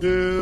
do.